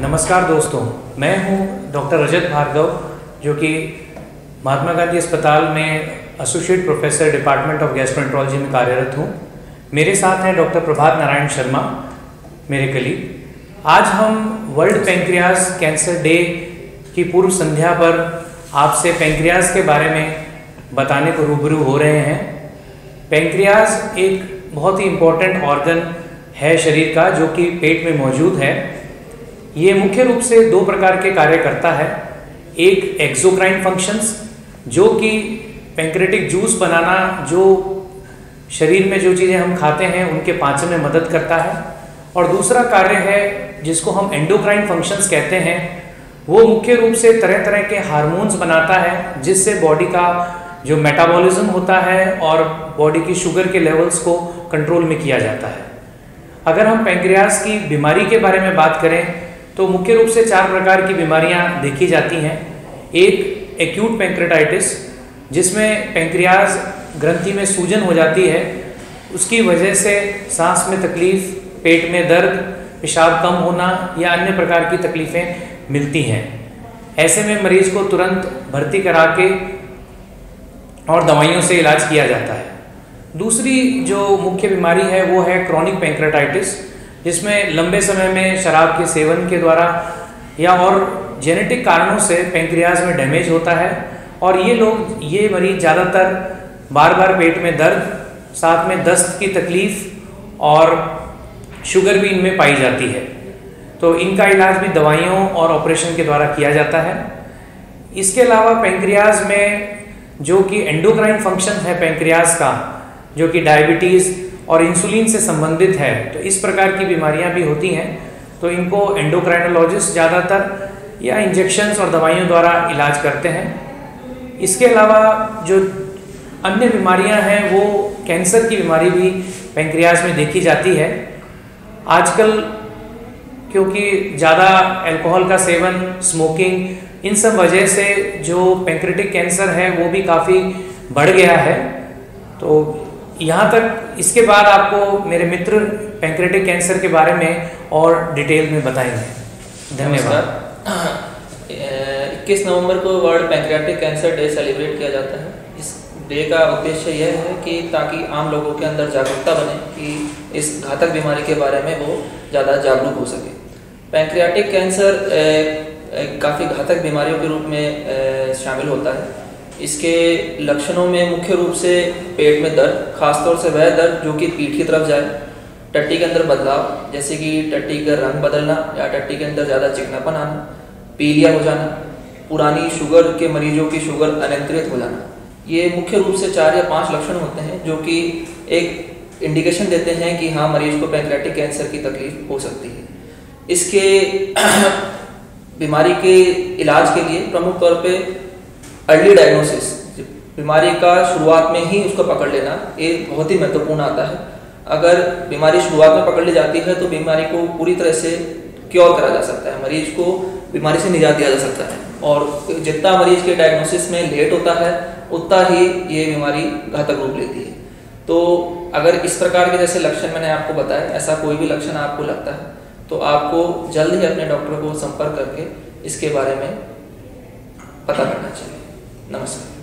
नमस्कार दोस्तों, मैं हूँ डॉक्टर रजत भार्गव, जो कि महात्मा गांधी अस्पताल में associate professor department of gastroenterology में कार्यरत हूँ। मेरे साथ हैं डॉक्टर प्रभात नारायण शर्मा, मेरे कली। आज हम वर्ल्ड पेंक्रियाज कैंसर डे की पूर्व संध्या पर आपसे पेंक्रियाज के बारे में बताने को रूबरू हो रहे हैं। पेंक्रियाज एक बहुत ही इम्पोर्टेंट ऑर्गन है शरीर का, जो कि पेट में मौजूद है। ये मुख्य रूप से दो प्रकार के कार्य करता है। एक एक्सोक्राइन फ़ंक्शंस जो कि पेंक्रेटिक जूस बनाना, जो शरीर में जो चीज़ें हम खाते हैं, उनके पाचन में मदद करता है। और दूसरा कार्य है, जिसको हम एंडोक्राइन फ़ंक्शंस कहते हैं, वो मुख्य रूप से तरह तरह के हार्मोन्स बनाता है, जिससे बॉडी का जो मेटाबॉलिज्म होता है और बॉडी की शुगर के लेवल्स को कंट्रोल में किया जाता है। अगर हम पेंक्रियाज की बीमारी के बारे में बात करें तो मुख्य रूप से चार प्रकार की बीमारियाँ देखी जाती हैं। एक एक्यूट पेंक्रेटाइटिस जिसमें पेंक्रियाज ग्रंथि में सूजन हो जाती है। उसकी वजह से सांस में तकलीफ़, पेट में दर्द, पेशाब कम होना या अन्य प्रकार की तकलीफ़ें मिलती हैं। ऐसे में मरीज़ को तुरंत भर्ती करा के और दवाइयों से इलाज किया जाता है। दूसरी जो मुख्य बीमारी है, वो है क्रॉनिक पेंक्रेटाइटिस जिसमें लंबे समय में शराब के सेवन के द्वारा या और जेनेटिक कारणों से पेंक्रियाज में डैमेज होता है और ये लोग, ये मरीज़ ज़्यादातर बार बार पेट में दर्द, साथ में दस्त की तकलीफ़ और शुगर भी इनमें पाई जाती है। तो इनका इलाज भी दवाइयों और ऑपरेशन के द्वारा किया जाता है। इसके अलावा पेंक्रियाज में जो कि एंडोक्राइन फ़ंक्शन है पेंक्रियाज का, जो कि डायबिटीज़ और इंसुलिन से संबंधित है तो इस प्रकार की बीमारियाँ भी होती हैं। तो इनको एंडोक्राइनोलॉजिस्ट ज़्यादातर या इंजेक्शन्स और दवाइयों द्वारा इलाज करते हैं। इसके अलावा जो अन्य बीमारियाँ हैं, वो कैंसर की बीमारी भी पेंक्रियाज में देखी जाती है। आजकल क्योंकि ज़्यादा अल्कोहल का सेवन स्मोकिंग इन सब वजह से जो पेंक्रेटिक कैंसर है, वो भी काफ़ी बढ़ गया है। तो यहाँ तक इसके बाद आपको मेरे मित्र पैंक्रेटिक कैंसर के बारे में और डिटेल में बताएँगे। धन्यवाद। इक्कीस नवंबर को World Pancreatic Cancer Day celebrate किया जाता है। इस डे का उद्देश्य यह है कि ताकि आम लोगों के अंदर जागरूकता बने कि इस घातक बीमारी के बारे में वो ज़्यादा जागरूक हो सके। पैंक्रियाटिक कैंसर काफ़ी घातक बीमारियों के रूप में शामिल होता है। इसके लक्षणों में मुख्य रूप से पेट में दर्द, खासतौर से वह दर्द जो कि पीठ की तरफ़ जाए, टट्टी के अंदर बदलाव, जैसे कि टट्टी का रंग बदलना या टट्टी के अंदर ज़्यादा चिकनापन आना, पीलिया हो जाना, पुरानी शुगर के मरीजों की शुगर अनियंत्रित हो जाना। ये मुख्य रूप से चार या पाँच लक्षण होते हैं जो कि एक इंडिकेशन देते हैं कि हाँ मरीज़ को पैंक्रेटिक कैंसर की तकलीफ़ हो सकती है। इसके बीमारी के इलाज के लिए प्रमुख तौर पे अर्ली डायग्नोसिस बीमारी का शुरुआत में ही उसको पकड़ लेना, ये बहुत ही महत्वपूर्ण आता है। अगर बीमारी शुरुआत में पकड़ ली जाती है तो बीमारी को पूरी तरह से क्योर करा जा सकता है। मरीज़ को बीमारी से निजात दिया जा सकता है। और जितना मरीज़ के डायग्नोसिस में लेट होता है, उतना ही ये बीमारी घातक रूप लेती है। तो अगर इस प्रकार के जैसे लक्षण मैंने आपको बताया ऐसा कोई भी लक्षण आपको लगता है तो आपको जल्द ही अपने डॉक्टर को संपर्क करके इसके बारे में पता करना चाहिए। नमस्कार